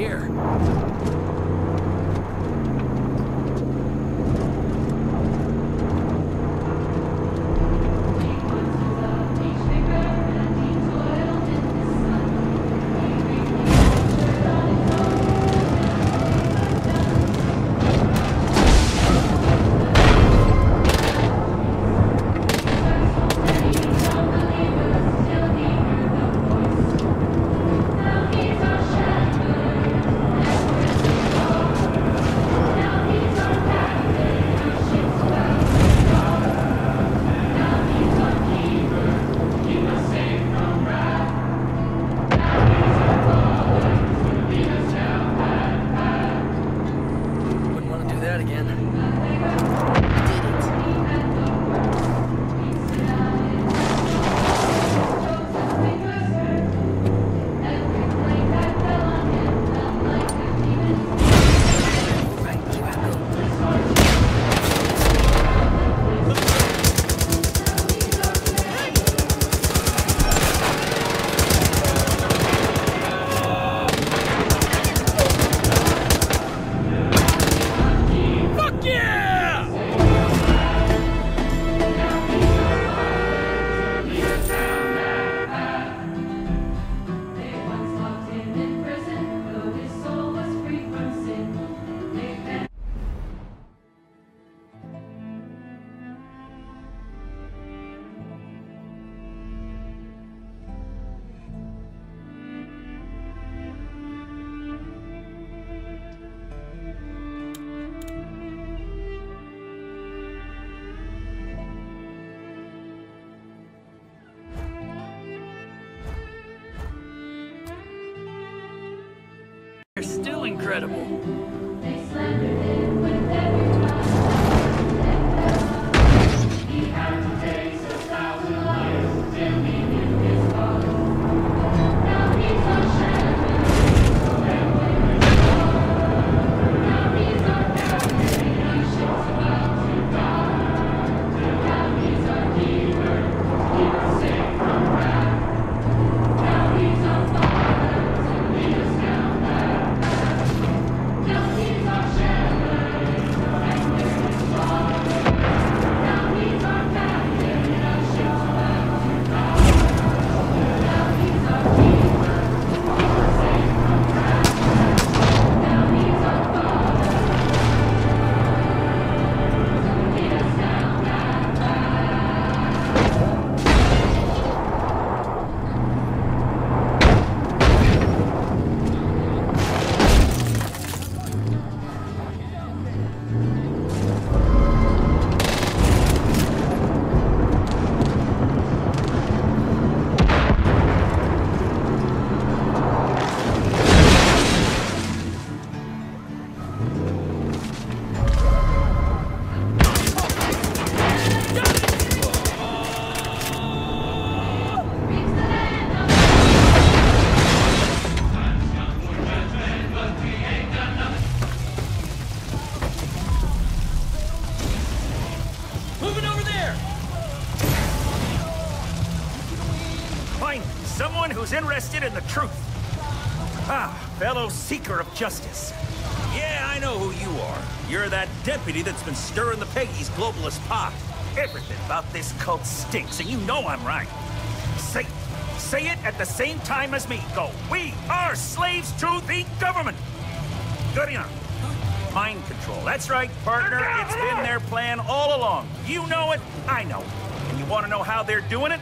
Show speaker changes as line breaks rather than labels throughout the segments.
here. Incredible.
Find someone who's interested in the truth. Ah, fellow seeker of justice. Yeah, I know who you are. You're that deputy that's been stirring the Peggy's globalist pot. Everything about this cult stinks, and you know I'm right. Say, say it at the same time as me. Go, we are slaves to the government. Good enough. Mind control. That's right, partner. It's been their plan all along. You know it, I know it. And you want to know how they're doing it?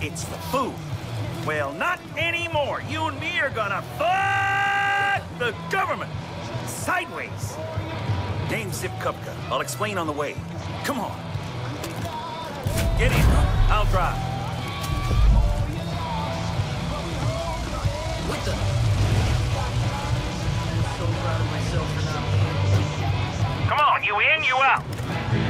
It's the food. Well, not anymore. You and me are gonna fight the government. Sideways. Name's Zip Kupka. I'll explain on the way. Come on. Get in. I'll drive.
What the? So proud of myself for not
Come on, you in, you out.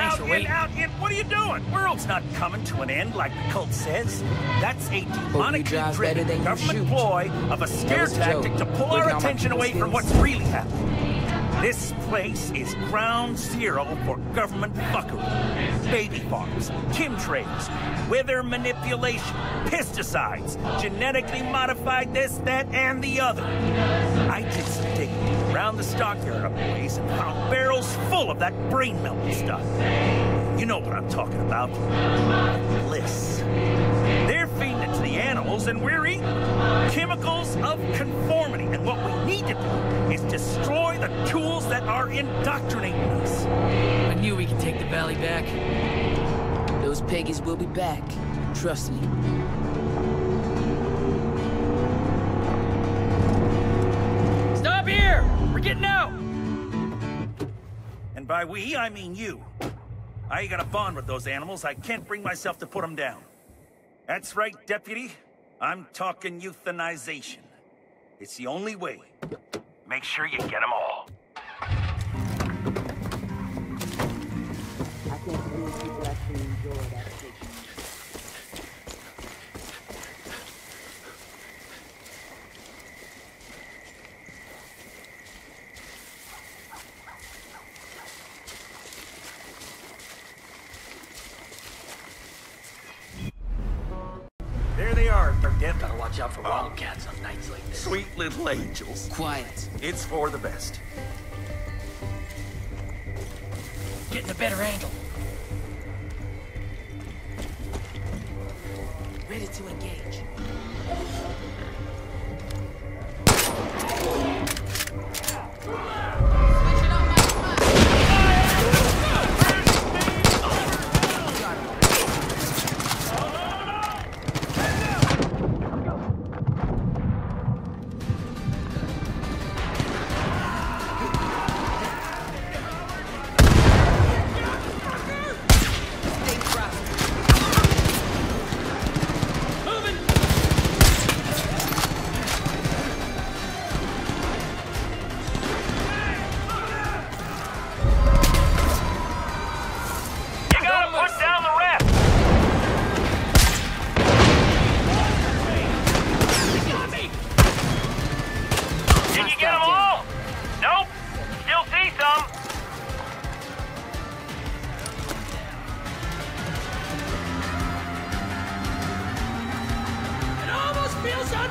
Out. In, out,
for
in, out, in. What are you doing? World's not coming to an end like the cult says. That's a demonically
drive better
driven
than you
government ploy of a scare
was a joke.
tactic to pull
Look
our attention away from what's really happening. This place is ground zero for government fuckery. Baby farms, chemtrails, weather manipulation, pesticides, genetically modified this, that, and the other. I did some digging around the stockyard a ways and found full of that brain melting stuff. You know what I'm talking about. Bliss. They're feeding it to the animals and we're eating chemicals of conformity. And what we need to do is destroy the tools that are indoctrinating us.
I knew we could take the valley back.
Those Peggies will be back. Trust me.
By we, I mean you. I got a bond with those animals. I can't bring myself to put them down. That's right, deputy. I'm talking euthanization. It's the only way. Make sure you get them all.
Watch wildcats on nights like this.
sweet little angels.
Quiet.
It's for the best.
Getting a better angle.
Ready to engage.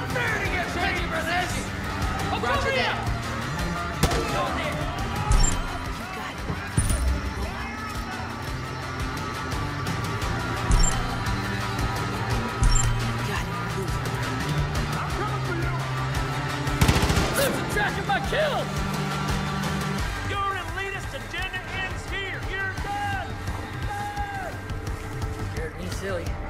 Unfair to get ready for this! Oh,
Roger
come
that.
here! Go there.
You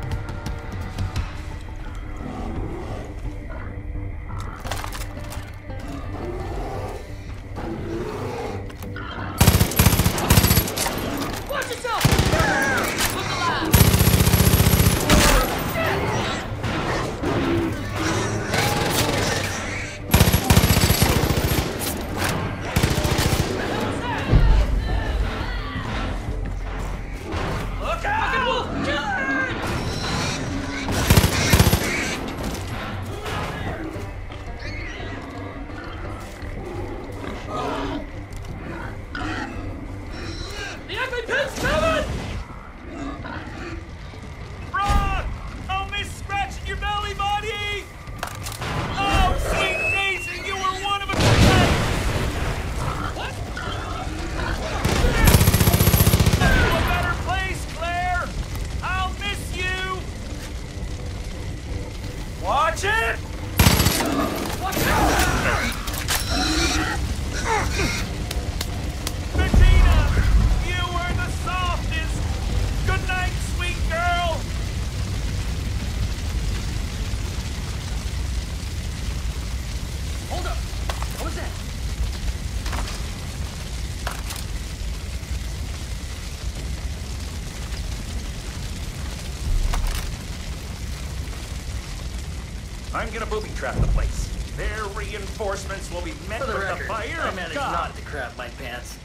I'm gonna booby trap the place. Their reinforcements will be met
the
with the fire
I managed
God.
not to crap my pants.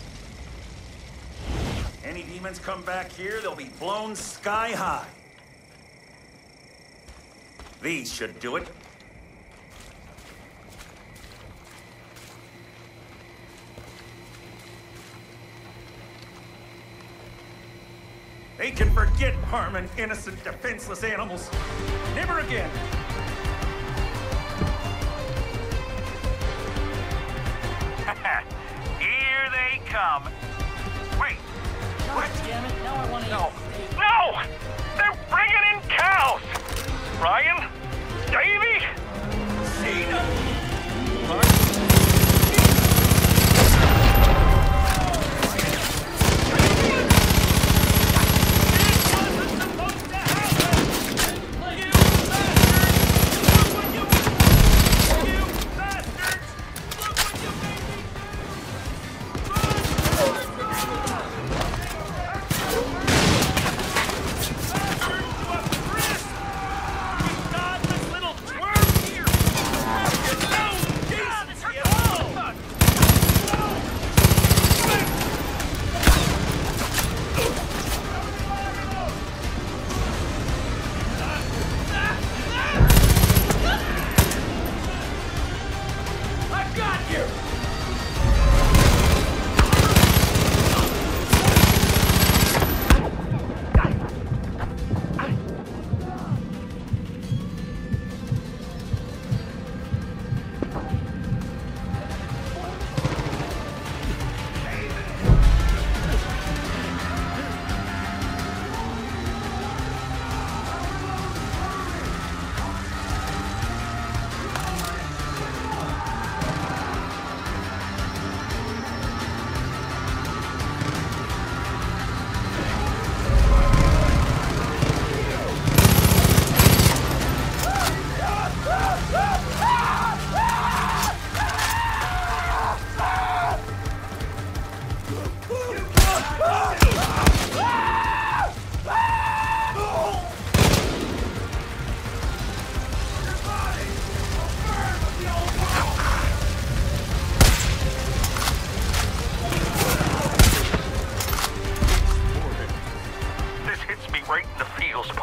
Any demons come back here, they'll be blown sky high. These should do it. They can forget harming innocent, defenseless animals. Never again. Come. Wait,
God damn it, now I want to
No.
eat
No! They're bringing in cows! Ryan?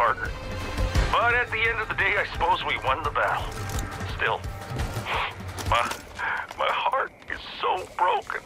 But at the end of the day, I suppose we won the battle. Still, my, my heart is so broken.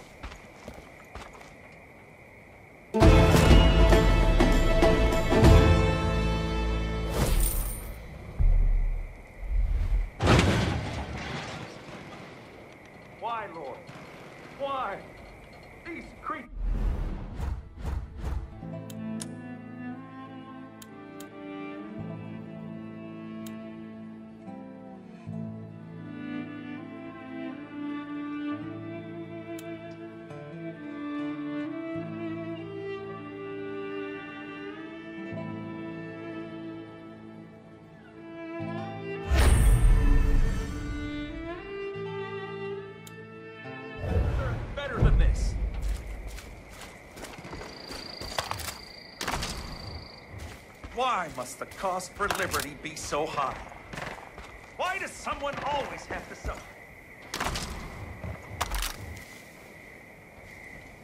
Why must the cost for liberty be so high? Why does someone always have to suffer?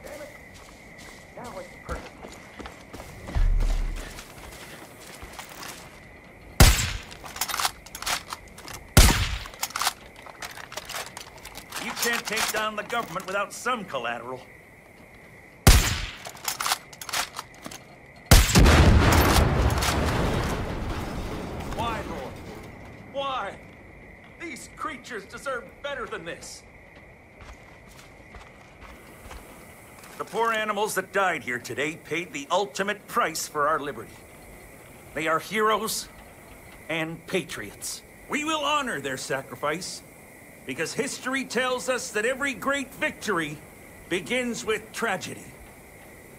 Damn it. Now it's perfect. You can't take down the government without some collateral. Why, Lord? Why? These creatures deserve better than this. The poor animals that died here today paid the ultimate price for our liberty. They are heroes and patriots. We will honor their sacrifice because history tells us that every great victory begins with tragedy.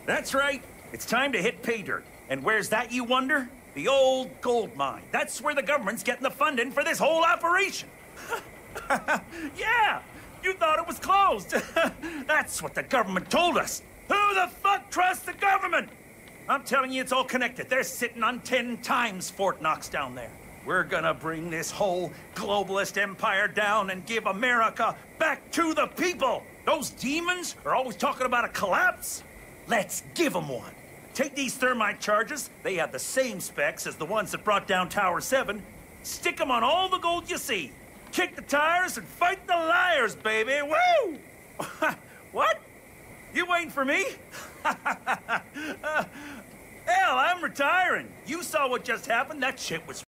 That's right. It's time to hit pay dirt. And where's that, you wonder? The old gold mine. That's where the government's getting the funding for this whole operation. yeah, you thought it was closed. That's what the government told us. Who the fuck trusts the government? I'm telling you, it's all connected. They're sitting on 10 times Fort Knox down there. We're gonna bring this whole globalist empire down and give America back to the people. Those demons are always talking about a collapse. Let's give them one. Take these thermite charges, they have the same specs as the ones that brought down Tower 7. Stick them on all the gold you see. Kick the tires and fight the liars, baby. Woo! what? You waiting for me? Hell, I'm retiring. You saw what just happened. That shit was